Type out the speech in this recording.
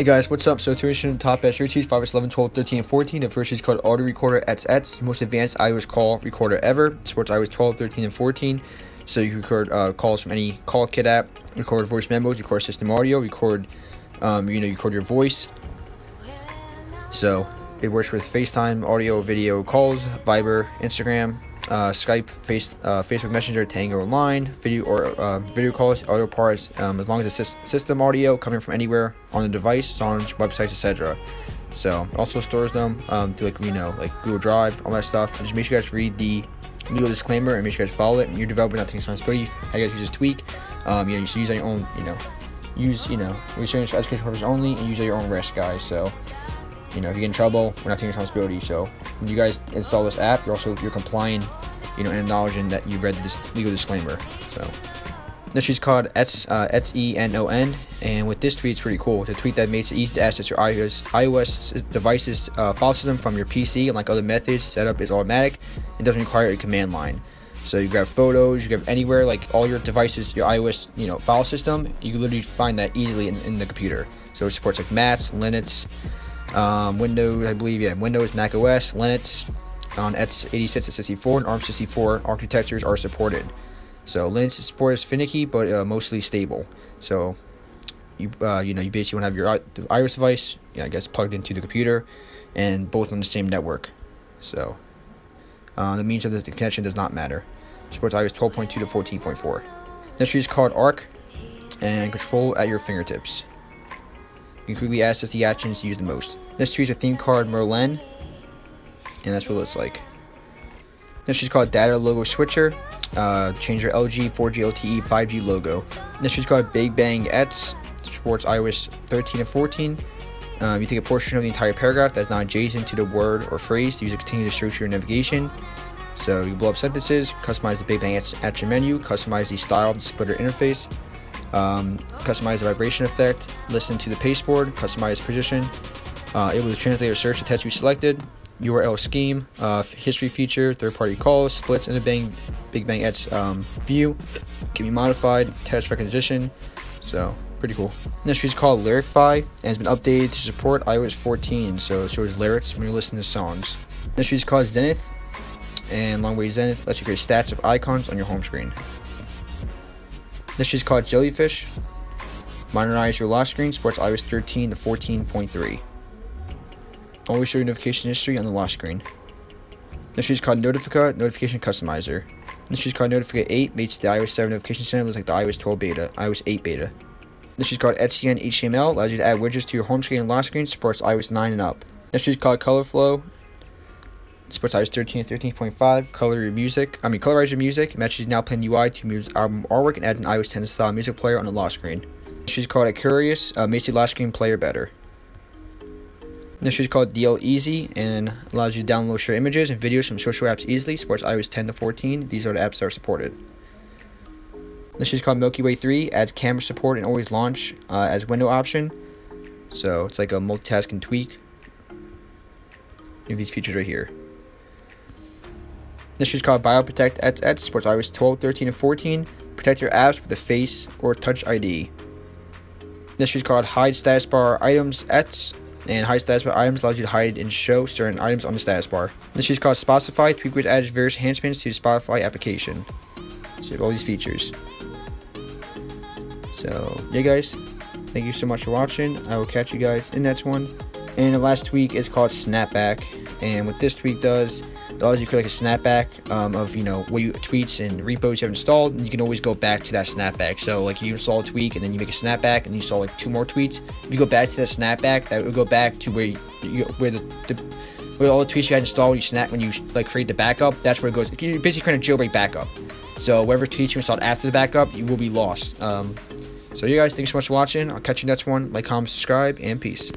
Hey guys, what's up? So tuition top at Sure 5 11, 12, 13, and 14. The first is called Audio Recorder XS, most advanced iOS call recorder ever. Supports iOS 12, 13, and 14. So you can record uh, calls from any call kit app, record voice memos, record system audio, record um, you know, you record your voice. So it works with FaceTime, audio, video calls, Viber, Instagram, uh, Skype, face, uh, Facebook Messenger, Tango Online, video or uh, video calls, audio parts, um, as long as it's system audio coming from anywhere on the device, songs, websites, etc. So also stores them um, to like you know like Google Drive, all that stuff. Just make sure you guys read the legal disclaimer and make sure you guys follow it. And you're developer not taking responsibility. How you guys use this tweak. Um, you know you should use on your own. You know use you know research education purposes only and use at your own risk, guys. So you know if you get in trouble, we're not taking responsibility. So when you guys install this app, you're also you're complying you know, and acknowledging that you read the legal disclaimer. So, this tweet's called Ets uh, Ets E N O N, and with this tweet, it's pretty cool. It's a tweet that makes it easy to access your iOS iOS device's uh, file system from your PC, and like other methods, setup is automatic. It doesn't require a command line. So you grab photos, you grab anywhere, like all your devices, your iOS, you know, file system. You can literally find that easily in, in the computer. So it supports like Macs, Linux, um, Windows, I believe, yeah, Windows, Mac OS, Linux, on x86 and 64 and ARM64 architectures are supported. So Linux support is finicky but uh, mostly stable. So you uh, you know you basically want to have your iOS device, you know, I guess plugged into the computer, and both on the same network. So uh, the means of the connection does not matter. Supports iOS 12.2 to 14.4. Next is called Arc and control at your fingertips. You can quickly access the actions used the most. This tree is a theme card Merlin and that's what it looks like. Then she's called Data Logo Switcher. Uh, change your LG 4G LTE 5G logo. Then she's called Big Bang XS. Supports iOS 13 and 14. Um, you take a portion of the entire paragraph that's not adjacent to the word or phrase to use to continue to structure your navigation. So you blow up sentences, customize the Big Bang action menu, customize the style of the splitter interface, um, customize the vibration effect, listen to the pasteboard, customize position, uh, able to translate or search the text you selected, URL scheme, uh, history feature, third-party calls, splits in the Bang, Big Bang XS um, view, can be modified, text recognition, so pretty cool. Next is called Lyricify and has been updated to support iOS 14, so it shows lyrics when you listen to songs. Next is called Zenith, and Long Way Zenith lets you create stats of icons on your home screen. This is called Jellyfish. Modernize your lock screen, supports iOS 13 to 14.3. Always show your notification history on the lock screen. This is called Notifica Notification Customizer. This is called Notifica 8, makes the iOS 7 notification center look like the iOS 12 beta, iOS 8 beta. This is called Xen HTML, allows you to add widgets to your home screen and lock screen, supports iOS 9 and up. This is called Colorflow, supports iOS 13 and 13.5. Color your music, I mean, colorize your music, matches now plain UI to music album artwork, and adds an iOS 10 style music player on the lock screen. Is called a Curious, uh, makes the lock screen player better. This is called DL Easy and allows you to download share images and videos from social apps easily. Supports iOS 10 to 14. These are the apps that are supported. This is called Milky Way 3. Adds camera support and always launch uh, as window option. So it's like a multitasking tweak. You have these features right here. This is called BioProtect XS XS. Supports iOS 12, 13, and 14. Protect your apps with a Face or Touch ID. This is called Hide Status Bar Items XS and hide status bar items allows you to hide and show certain items on the status bar. This is called Spotify. Tweak which adds various enhancements to the Spotify application. So you have all these features. So yeah, guys, thank you so much for watching. I will catch you guys in the next one. And the last tweak is called Snapback, and what this tweak does allows you to create like a snapback um, of you know what you tweets and repos you have installed, and you can always go back to that snapback. So like you install a tweak and then you make a snapback, and you install like two more tweets. If you go back to that snapback, that would go back to where you, where the, the where all the tweets you had installed when you snap when you like create the backup. That's where it goes. You're basically creating a jailbreak backup. So whatever tweets you installed after the backup, you will be lost. Um, so you guys, thanks so much for watching. I'll catch you next one. Like, comment, subscribe, and peace.